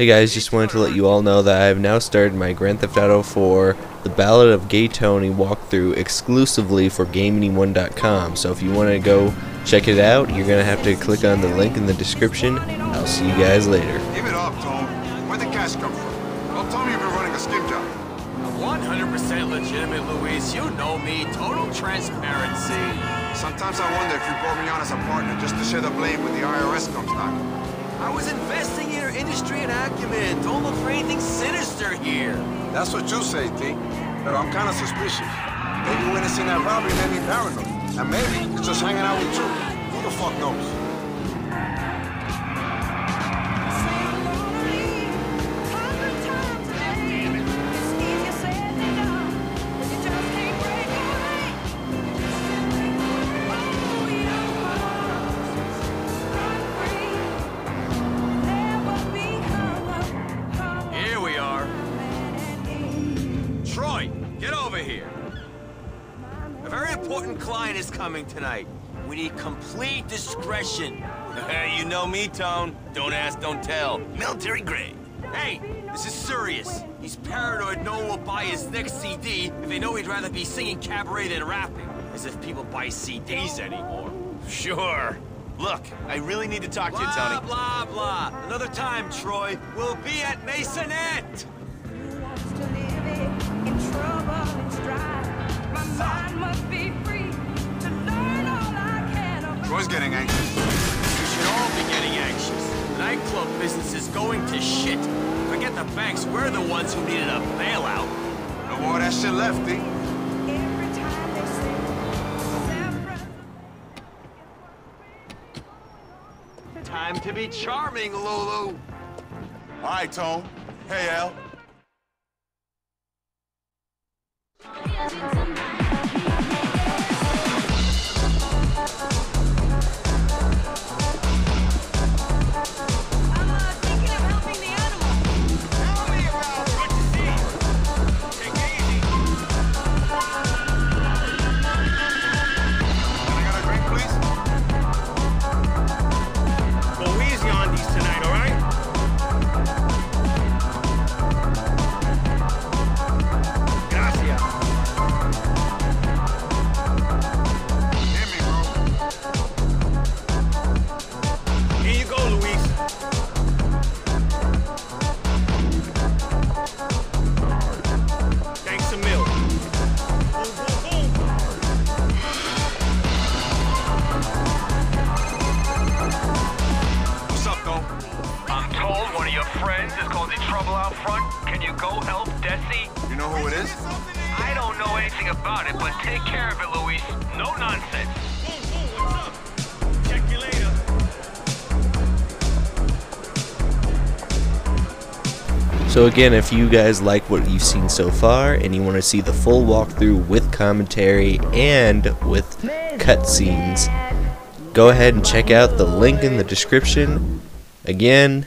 Hey guys, just wanted to let you all know that I have now started my Grand Theft Auto 4 The Ballad of Gay Tony walkthrough exclusively for GameAnyone.com. So if you want to go check it out, you're going to have to click on the link in the description. I'll see you guys later. Give it up, Tom. Where'd the cash come from? Well, tell me you've been running a skim job. 100% legitimate, Luis. You know me. Total transparency. Sometimes I wonder if you brought me on as a partner just to share the blame when the IRS comes knocking. I was investing in your industry and acumen. Don't look for anything sinister here. That's what you say, T. But I'm kind of suspicious. Maybe witnessing that robbery made me paranoid. And maybe it's just hanging out with you. Who the fuck knows? A very important client is coming tonight. We need complete discretion. you know me, Tone. Don't ask, don't tell. Military grade. Hey, this is serious. He's paranoid no one will buy his next CD if they know he'd rather be singing cabaret than rapping. As if people buy CDs anymore. Sure. Look, I really need to talk to you, Tony. Blah, blah, blah. Another time, Troy. We'll be at Maisonette. Troy's getting anxious. We should all be getting anxious. The nightclub business is going to shit. Forget the banks, we're the ones who needed a bailout. No more of that shit left, T. Time to be charming, Lulu. All right, Tone. Hey, Al. Friends is causing trouble out front. Can you go help Desi? You know who it is? I don't know anything about it, but take care of it, Luis. No nonsense. Boom, boom, what's up? Check you later. So again, if you guys like what you've seen so far and you want to see the full walkthrough with commentary and with cutscenes, go ahead and check out the link in the description again,